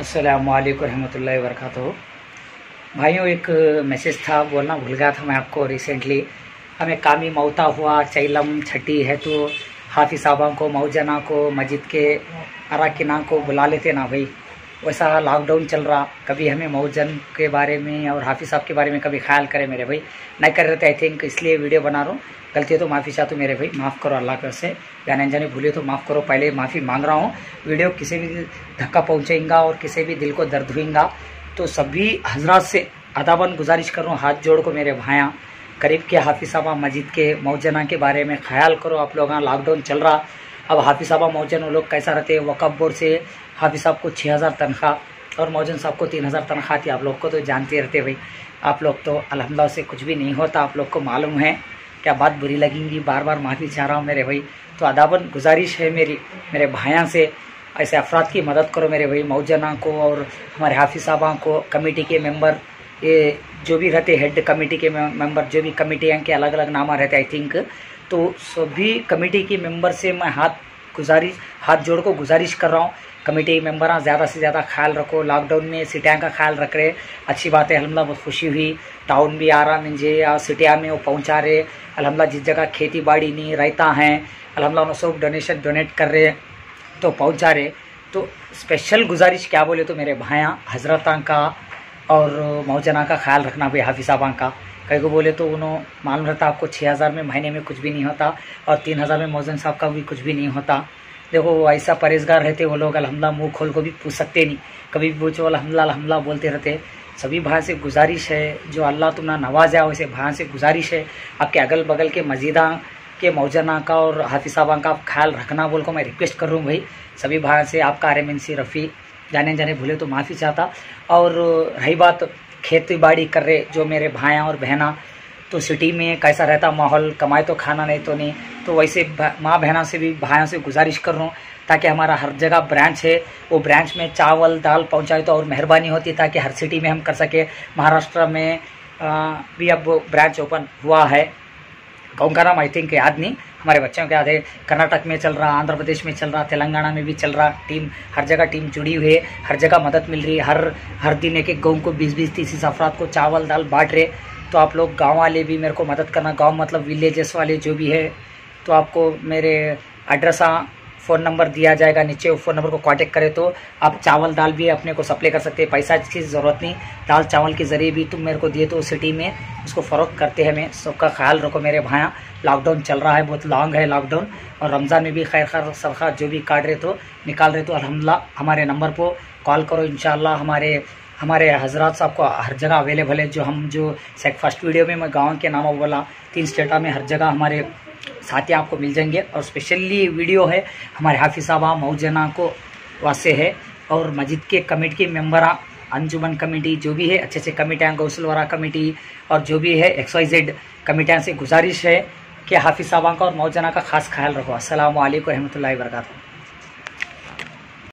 अस्सलाम वालेकुम रहमतुल्लाहि भाइयों, एक मैसेज था, बोलना भूल गया था मैं आपको रिसेंटली हमें कामी मौता हुआ, चैलम छठी है तो हाथी साहबा को, मऊजना को, मस्जिद के अराकिना को बुला लेते ना भाई। वैसा लॉकडाउन चल रहा। कभी हमें मऊजन के बारे में और हाफिज साहब के बारे में कभी ख्याल करें मेरे भाई? नहीं कर रहे थे आई थिंक इसलिए वीडियो बना रहा हूँ। गलती है तो माफ़ी चाहता मेरे भाई। माफ़ करो अल्लाह के से। जाने जाने भूले तो माफ़ करो। पहले माफ़ी मांग रहा हूँ। वीडियो किसी भी धक्का पहुँचेगा और किसी भी दिल को दर्द हुएगा। तो सभी हजरात से अदाबन गुजारिश कर हाथ जोड़ को मेरे भाया करीब के हाफिज साहबा, मस्जिद के मौजना के बारे में ख्याल करो। आप लोग लॉकडाउन चल रहा। अब हाफिज साहब मौजन वो लोग कैसा रहते हैं? वकफ बोर्ड से हाफिज साहब को छः हज़ार तनख्वाह और मौजन साहब को तीन हज़ार तनख्वाह थी। आप लोग को तो जानते रहते भाई। आप लोग तो अलहमदा से कुछ भी नहीं होता, आप लोग को मालूम है। क्या बात बुरी लगेंगी? बार बार माफ़ी चाह रहा हूँ मेरे भाई। तो अदाबन गुजारिश है मेरी, मेरे भाइयों से ऐसे अफराद की मदद करो मेरे भाई मौजना को और हमारे हाफिज साहबा को, कमेटी के मेंबर, ये जो भी रहते हेड कमेटी के मेंबर, जो भी कमेटियाँ के अलग अलग नामा रहते आई थिंक तो सभी कमेटी के मेंबर से मैं हाथ गुजारिश, हाथ जोड़ को गुजारिश कर रहा हूँ। कमेटी के मेंबर ज़्यादा से ज़्यादा ख्याल रखो। लॉकडाउन में सिटियाँ का ख्याल रख रहे। अच्छी बात है अलहमदा बहुत खुशी हुई। टाउन भी आ रहा मुझे या सिटिया में वो पहुँचा रहे। अलहमदा जिस जगह खेती बाड़ी नहीं रहता है अलहमदा उन्होंने सब डोनेशन डोनेट कर रहे तो पहुँचा रहे। तो स्पेशल गुजारिश क्या बोले तो मेरे भाया हजरता का और मौजना का ख्याल रखना, भाई हाफिज का कई को बोले तो उन्होंने मालूम रहता आपको छः हज़ार में महीने में कुछ भी नहीं होता और तीन हज़ार में मौजन साहब का भी कुछ भी नहीं होता। देखो, वो ऐसा परहेजगार रहते वो लोग अलहमदा मुँह खोल को भी पूछ सकते नहीं। कभी भी पूछो अलहमदा अलहमदा बोलते रहते। सभी भाई से गुजारिश है, जो अल्लाह तुमने नवाजा वैसे भाई से गुजारिश है, आपके अगल बगल के मस्जिदा के मौजना का और हाफिज साहबा का ख्याल रखना बोल को मैं रिक्वेस्ट कर रहा हूँ भाई। सभी भाई से आपका आर एम रफ़ी जाने जाने भूले तो माफ़ी चाहता। और रही बात खेती बाड़ी कर रहे जो मेरे भाइयाँ और बहना तो सिटी में कैसा रहता माहौल कमाए तो खाना नहीं तो नहीं। तो वैसे माँ बहनों से भी भाइयों से गुजारिश कर रहा हूँ ताकि हमारा हर जगह ब्रांच है। वो ब्रांच में चावल दाल पहुँचाए तो और मेहरबानी होती ताकि हर सिटी में हम कर सके। महाराष्ट्र में आ, भी अब ब्रांच ओपन हुआ है। गाँव का नाम आई थिंक याद नहीं। हमारे बच्चों के आधे कर्नाटक में चल रहा, आंध्र प्रदेश में चल रहा, तेलंगाना में भी चल रहा टीम, हर जगह टीम जुड़ी हुई है, हर जगह मदद मिल रही है, हर हर दिन एक एक गाँव को बीस बीस तीस अफराद को चावल दाल बांट रहे तो आप लोग गाँव वाले भी मेरे को मदद करना, गाँव मतलब विलेजेस वाले जो भी है तो आपको मेरे एड्रेस फ़ोन नंबर दिया जाएगा, नीचे फ़ोन नंबर को कांटेक्ट करें तो आप चावल दाल भी अपने को सप्लाई कर सकते हैं, पैसा की ज़रूरत नहीं। दाल चावल के ज़रिए भी तुम मेरे को दिए तो सिटी में उसको फ़रोख्त करते हैं। मैं सबका ख्याल रखो मेरे भाया लॉकडाउन चल रहा है, बहुत लॉन्ग है लॉकडाउन और रमज़ान में भी खैर खैर, सरखा जो भी काट रहे तो निकाल रहे तो अलहमदिल्ला हमारे नंबर पर कॉल करो इन हमारे हमारे हज़रत साहब को हर जगह अवेलेबल है। जो हम, जो फ़र्स्ट वीडियो में मैं गाँव के नाम बोला, तीन स्टेटा में हर जगह हमारे साथी आपको मिल जाएँगे और स्पेशली वीडियो है, हमारे हाफिज साहबा मऊजना को वासे है और मस्जिद के कमेटी के मेंबर अंजुमन कमेटी जो भी है अच्छे अच्छे कमेटियाँ गौसलवारा कमेटी और जो भी है एक्स वाई जेड कमेटियाँ से गुजारिश है कि हाफिज साहबा का और मौजना का खास ख्याल रखो। असल वरहमल वर्का